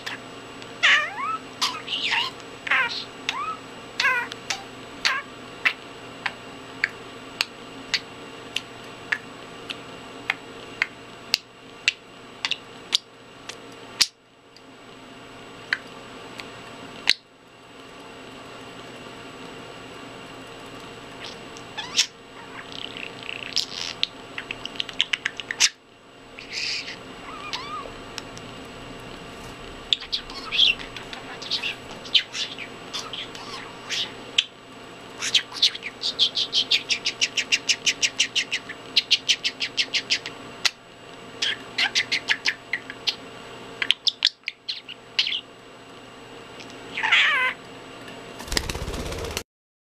más It's a boost.